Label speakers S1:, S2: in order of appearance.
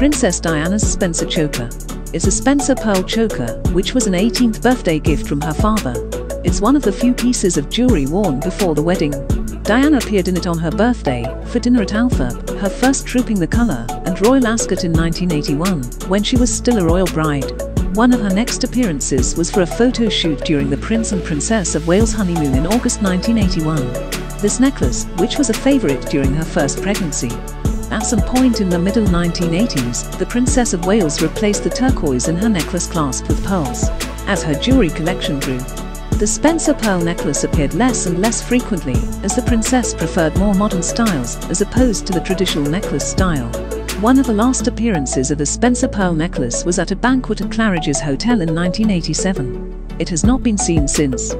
S1: Princess Diana's Spencer choker is a Spencer pearl choker, which was an 18th birthday gift from her father. It's one of the few pieces of jewelry worn before the wedding. Diana appeared in it on her birthday, for dinner at Althorp, her first Trooping the Colour, and Royal Ascot in 1981, when she was still a royal bride. One of her next appearances was for a photo shoot during the Prince and Princess of Wales honeymoon in August 1981. This necklace, which was a favourite during her first pregnancy, at some point in the middle 1980s, the Princess of Wales replaced the turquoise in her necklace clasped with pearls. As her jewelry collection grew, the Spencer pearl necklace appeared less and less frequently as the princess preferred more modern styles as opposed to the traditional necklace style. One of the last appearances of the Spencer pearl necklace was at a banquet at Claridge's Hotel in 1987. It has not been seen since.